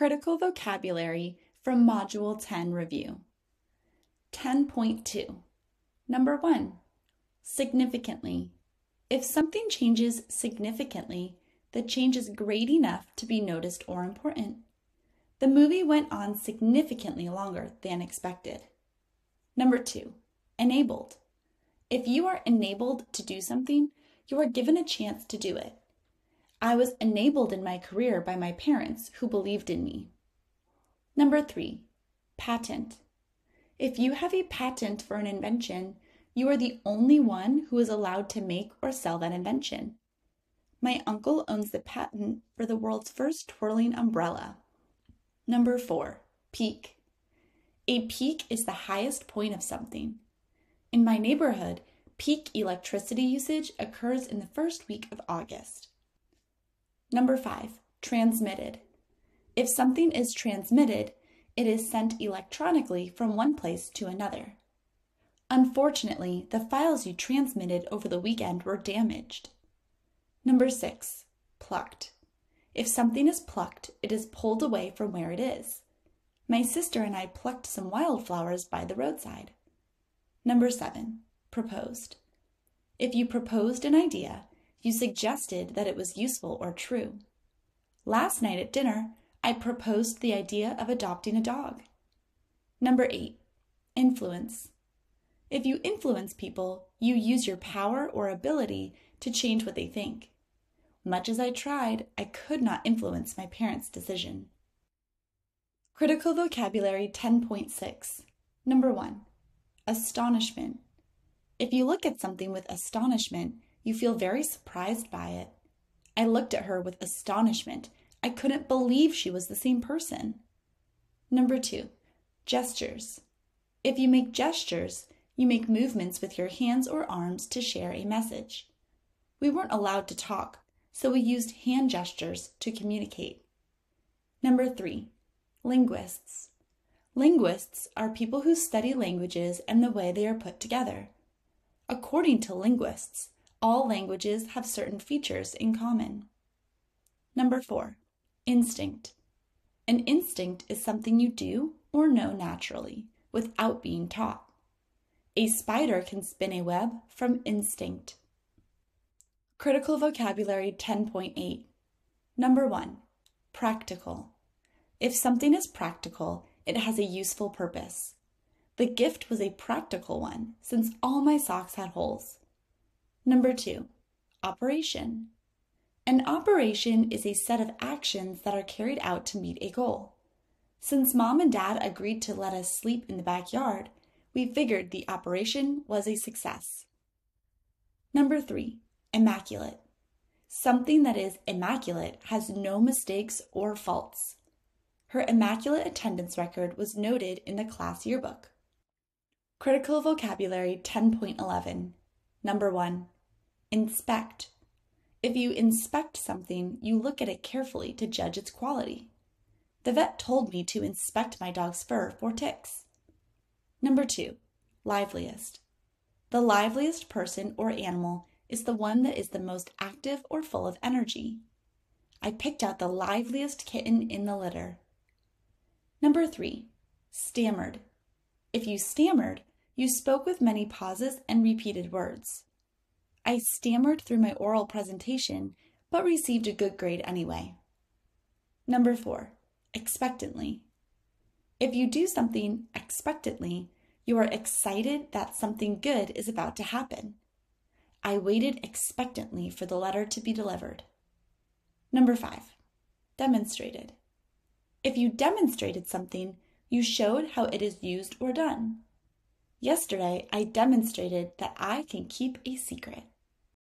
Critical vocabulary from Module 10 review. 10.2. Number 1. Significantly. If something changes significantly, the change is great enough to be noticed or important. The movie went on significantly longer than expected. Number 2. Enabled. If you are enabled to do something, you are given a chance to do it. I was enabled in my career by my parents who believed in me. Number three, patent. If you have a patent for an invention, you are the only one who is allowed to make or sell that invention. My uncle owns the patent for the world's first twirling umbrella. Number four, peak. A peak is the highest point of something. In my neighborhood, peak electricity usage occurs in the first week of August. Number five, transmitted. If something is transmitted, it is sent electronically from one place to another. Unfortunately, the files you transmitted over the weekend were damaged. Number six, plucked. If something is plucked, it is pulled away from where it is. My sister and I plucked some wildflowers by the roadside. Number seven, proposed. If you proposed an idea, you suggested that it was useful or true. Last night at dinner, I proposed the idea of adopting a dog. Number eight, influence. If you influence people, you use your power or ability to change what they think. Much as I tried, I could not influence my parents' decision. Critical Vocabulary 10.6 Number 1. Astonishment. If you look at something with astonishment, you feel very surprised by it. I looked at her with astonishment. I couldn't believe she was the same person. Number two, gestures. If you make gestures, you make movements with your hands or arms to share a message. We weren't allowed to talk, so we used hand gestures to communicate. Number three, linguists. Linguists are people who study languages and the way they are put together. According to linguists, all languages have certain features in common. Number four, instinct. An instinct is something you do or know naturally without being taught. A spider can spin a web from instinct. Critical Vocabulary 10.8 Number 1. Practical. If something is practical, it has a useful purpose. The gift was a practical one since all my socks had holes. Number two, operation. An operation is a set of actions that are carried out to meet a goal. Since mom and dad agreed to let us sleep in the backyard, we figured the operation was a success. Number three, immaculate. Something that is immaculate has no mistakes or faults. Her immaculate attendance record was noted in the class yearbook. Critical Vocabulary 10.11 Number one, inspect. If you inspect something, you look at it carefully to judge its quality. The vet told me to inspect my dog's fur for ticks. Number two, liveliest. The liveliest person or animal is the one that is the most active or full of energy. I picked out the liveliest kitten in the litter. Number three, stammered. If you stammered, you spoke with many pauses and repeated words. I stammered through my oral presentation, but received a good grade anyway. Number four, expectantly. If you do something expectantly, you are excited that something good is about to happen. I waited expectantly for the letter to be delivered. Number five, demonstrated. If you demonstrated something, you showed how it is used or done. Yesterday, I demonstrated that I can keep a secret.